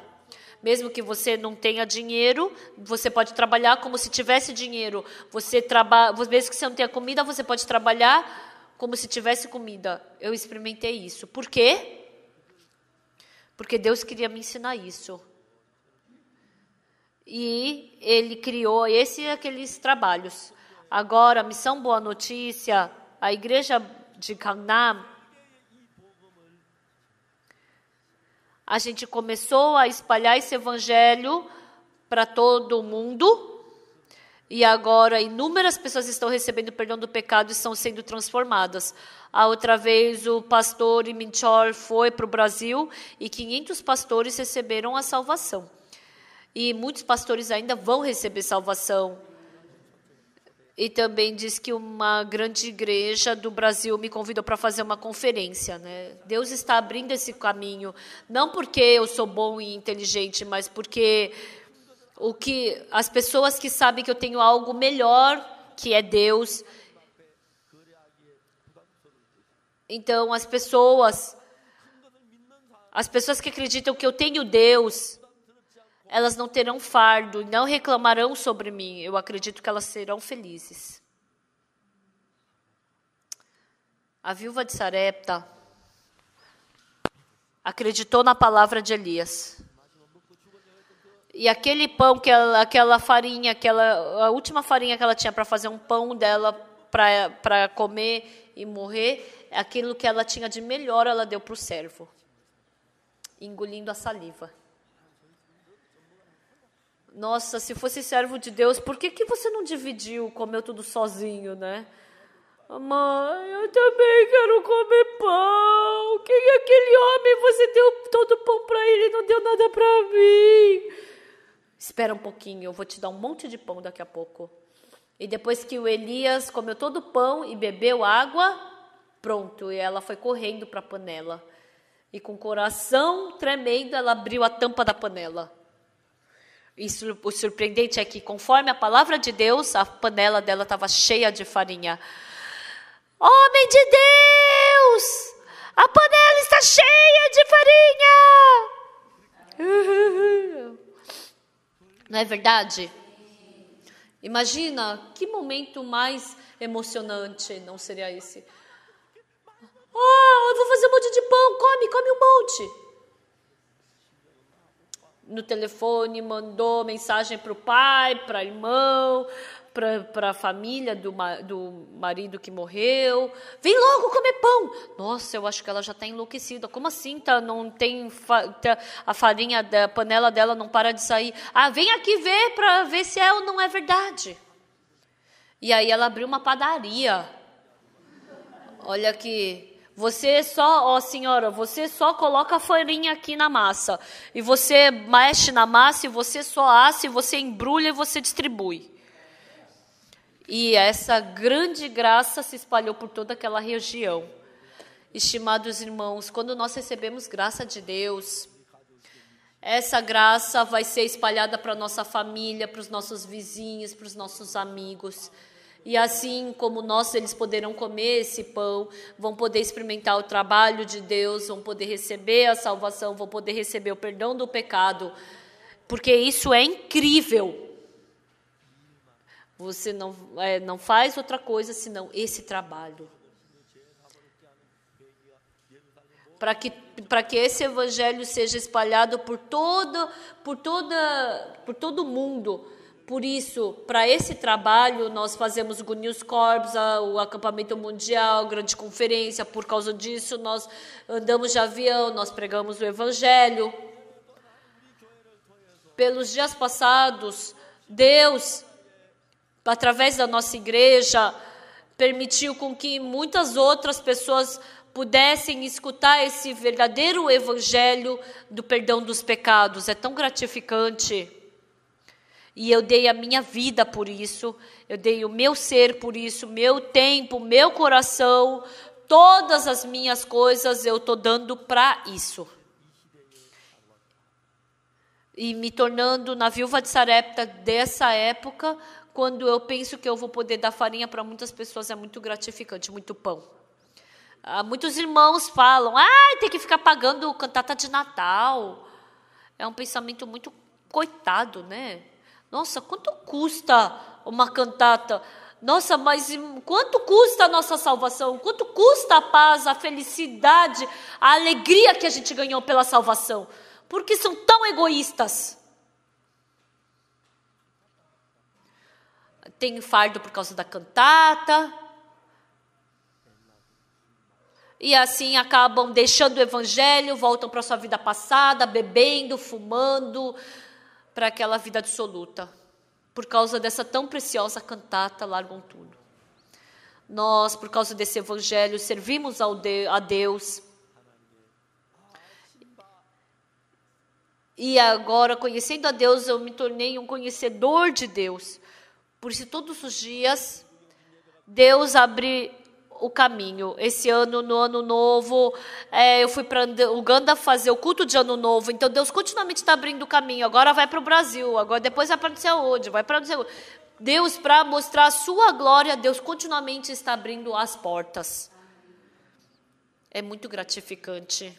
Mesmo que você não tenha dinheiro, você pode trabalhar como se tivesse dinheiro. Você trabalha, mesmo que você não tenha comida, você pode trabalhar como se tivesse comida. Eu experimentei isso. Por quê? Porque Deus queria me ensinar isso e ele criou esse e aqueles trabalhos. Agora, a Missão Boa Notícia, a igreja de Gangnam, a gente começou a espalhar esse evangelho para todo o mundo. E agora inúmeras pessoas estão recebendo perdão do pecado e estão sendo transformadas. A outra vez o pastor Iminchor foi para o Brasil e 500 pastores receberam a salvação e muitos pastores ainda vão receber salvação. E também diz que uma grande igreja do Brasil me convidou para fazer uma conferência. Né? Deus está abrindo esse caminho, não porque eu sou bom e inteligente, mas porque o que as pessoas que sabem que eu tenho algo melhor, que é Deus. Então, as pessoas, as pessoas que acreditam que eu tenho Deus, elas não terão fardo, não reclamarão sobre mim. Eu acredito que elas serão felizes. A viúva de Sarepta acreditou na palavra de Elias. E aquele pão, que ela, aquela farinha, aquela, a última farinha que ela tinha para fazer um pão dela para comer e morrer, aquilo que ela tinha de melhor ela deu para o servo, engolindo a saliva. Nossa, se fosse servo de Deus, por que, que você não dividiu, comeu tudo sozinho, né? Mãe, eu também quero comer pão. Quem é aquele homem? Você deu todo o pão para ele e não deu nada para mim. Espera um pouquinho, eu vou te dar um monte de pão daqui a pouco. E depois que o Elias comeu todo o pão e bebeu água, pronto, e ela foi correndo para a panela. E com o coração tremendo, ela abriu a tampa da panela. Isso, o surpreendente é que, conforme a palavra de Deus, a panela dela estava cheia de farinha. Homem de Deus! A panela está cheia de farinha! Não é verdade? Imagina que momento mais emocionante não seria esse. Oh, eu vou fazer um monte de pão, come, come um monte no telefone, mandou mensagem para o pai, para o irmão, para a família do, do marido que morreu. Vem logo comer pão. Nossa, eu acho que ela já está enlouquecida. Como assim? Tá, não tem tá, a farinha da panela dela não para de sair. Ah, vem aqui ver para ver se é ou não é verdade. E aí ela abriu uma padaria. Olha que Você só, ó senhora, você só coloca a farinha aqui na massa. E você mexe na massa, e você só assa, e você embrulha e você distribui. E essa grande graça se espalhou por toda aquela região. Estimados irmãos, quando nós recebemos graça de Deus, essa graça vai ser espalhada para nossa família, para os nossos vizinhos, para os nossos amigos. E assim como nós, eles poderão comer esse pão, vão poder experimentar o trabalho de Deus, vão poder receber a salvação, vão poder receber o perdão do pecado, porque isso é incrível. Você não, é, não faz outra coisa senão esse trabalho. Para que, para que esse evangelho seja espalhado por todo, por toda, por todo mundo por isso, para esse trabalho, nós fazemos o Good News Corps, o acampamento mundial, grande conferência. Por causa disso, nós andamos de avião, nós pregamos o Evangelho. Pelos dias passados, Deus, através da nossa igreja, permitiu com que muitas outras pessoas pudessem escutar esse verdadeiro evangelho do perdão dos pecados. É tão gratificante. E eu dei a minha vida por isso, eu dei o meu ser por isso, meu tempo, meu coração, todas as minhas coisas eu estou dando para isso. E me tornando na viúva de Sarepta dessa época, quando eu penso que eu vou poder dar farinha para muitas pessoas, é muito gratificante, muito pão. Ah, muitos irmãos falam, ah, tem que ficar pagando cantata de Natal. É um pensamento muito coitado, né? Nossa, quanto custa uma cantata? Nossa, mas quanto custa a nossa salvação? Quanto custa a paz, a felicidade, a alegria que a gente ganhou pela salvação? Porque são tão egoístas. Tem fardo por causa da cantata. E assim acabam deixando o evangelho, voltam para sua vida passada, bebendo, fumando, para aquela vida absoluta. Por causa dessa tão preciosa cantata, largam tudo. Nós, por causa desse evangelho, servimos a Deus. E agora, conhecendo a Deus, eu me tornei um conhecedor de Deus. Por isso, todos os dias, Deus abre o caminho. Esse ano, no ano novo, é, eu fui para Uganda fazer o culto de ano novo. Então Deus continuamente está abrindo o caminho. Agora vai para o Brasil, agora depois vai para não sei onde, vai para não sei onde. Deus, para mostrar a sua glória, Deus continuamente está abrindo as portas. É muito gratificante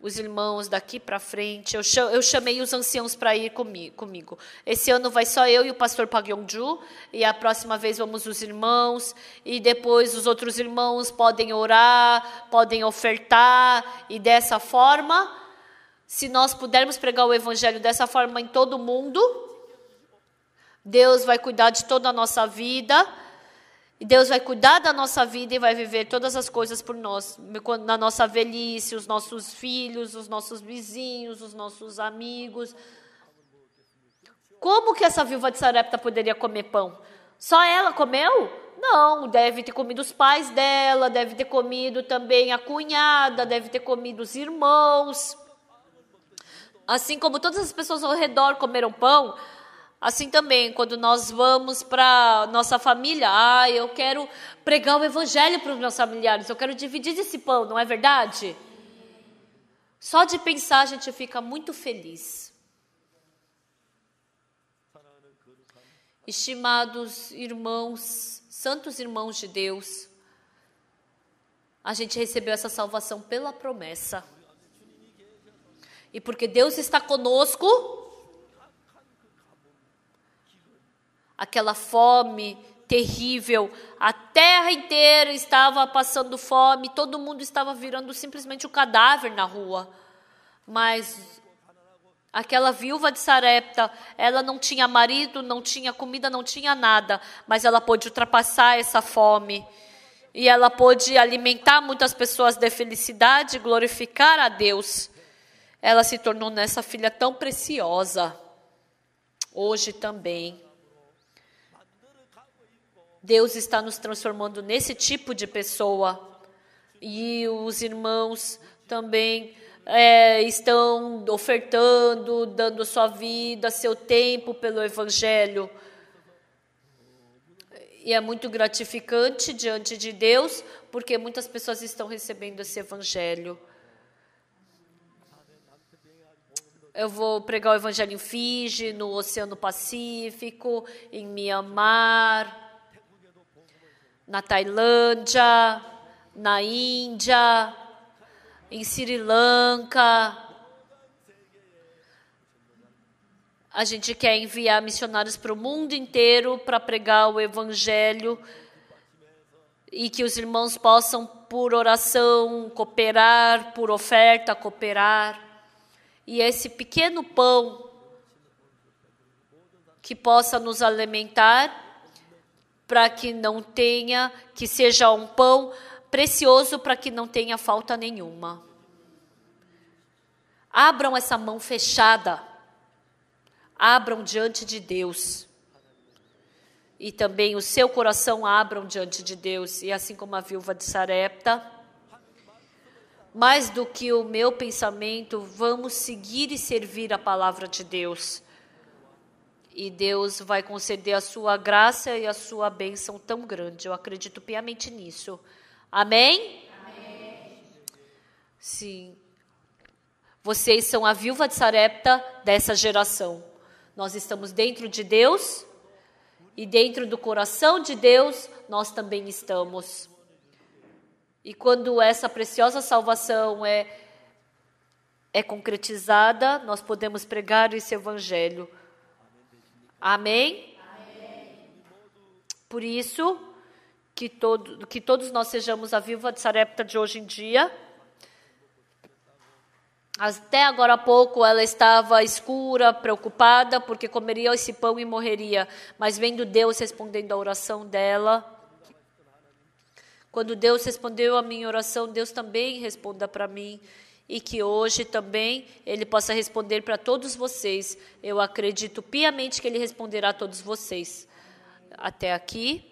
os irmãos daqui para frente. Eu, eu, chamei os anciãos para ir comigo. Esse ano vai só eu e o pastor Pagyongju, e a próxima vez vamos os irmãos, e depois os outros irmãos podem orar, podem ofertar, e dessa forma, se nós pudermos pregar o evangelho dessa forma em todo mundo, Deus vai cuidar de toda a nossa vida e Deus vai cuidar da nossa vida e vai viver todas as coisas por nós, na nossa velhice, os nossos filhos, os nossos vizinhos, os nossos amigos. Como que essa viúva de Sarepta poderia comer pão? Só ela comeu? Não, deve ter comido os pais dela, deve ter comido também a cunhada, deve ter comido os irmãos. Assim como todas as pessoas ao redor comeram pão, Assim também, quando nós vamos para nossa família, ah, eu quero pregar o evangelho para os meus familiares, eu quero dividir esse pão, não é verdade? Só de pensar a gente fica muito feliz. Estimados irmãos, santos irmãos de Deus, a gente recebeu essa salvação pela promessa. E porque Deus está conosco, aquela fome terrível, a terra inteira estava passando fome, todo mundo estava virando simplesmente um cadáver na rua. Mas aquela viúva de Sarepta, ela não tinha marido, não tinha comida, não tinha nada, mas ela pôde ultrapassar essa fome. E ela pôde alimentar muitas pessoas de felicidade, glorificar a Deus. Ela se tornou nessa filha tão preciosa. Hoje também. Deus está nos transformando nesse tipo de pessoa. E os irmãos também é, estão ofertando, dando sua vida, seu tempo pelo Evangelho. E é muito gratificante diante de Deus, porque muitas pessoas estão recebendo esse Evangelho. Eu vou pregar o Evangelho em Fiji, no Oceano Pacífico, em Mianmar, na Tailândia, na Índia em Sri Lanka. A gente quer enviar missionários para o mundo inteiro para pregar o Evangelho e que os irmãos possam, por oração, cooperar, por oferta, cooperar. E esse pequeno pão que possa nos alimentar, para que não tenha, que seja um pão precioso para que não tenha falta nenhuma. Abram essa mão fechada. Abram diante de Deus. E também o seu coração abram diante de Deus. E assim como a viúva de Sarepta, mais do que o meu pensamento, vamos seguir e servir a palavra de Deus. E Deus vai conceder a sua graça e a sua bênção tão grande. Eu acredito piamente nisso. Amém? Amém? Sim. Vocês são a viúva de Sarepta dessa geração. Nós estamos dentro de Deus e dentro do coração de Deus nós também estamos. E quando essa preciosa salvação é é concretizada, nós podemos pregar esse evangelho. Amém? Por isso, que, todo, que todos nós sejamos a viva de Sarepta de hoje em dia. Até agora há pouco ela estava escura, preocupada, porque comeria esse pão e morreria. Mas vendo Deus respondendo a oração dela, quando Deus respondeu a minha oração, Deus também responda para mim e que hoje também ele possa responder para todos vocês. Eu acredito piamente que ele responderá a todos vocês. Até aqui.